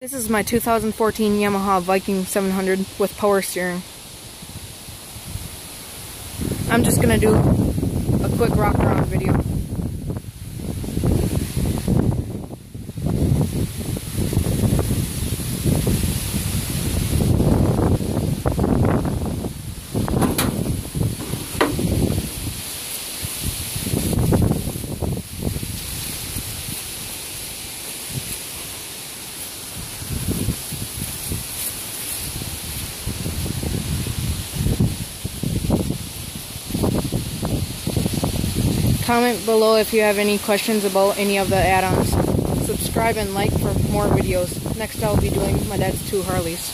This is my 2014 Yamaha Viking 700 with power steering. I'm just gonna do a quick rock around video. Comment below if you have any questions about any of the add-ons. Subscribe and like for more videos. Next I'll be doing my dad's two Harleys.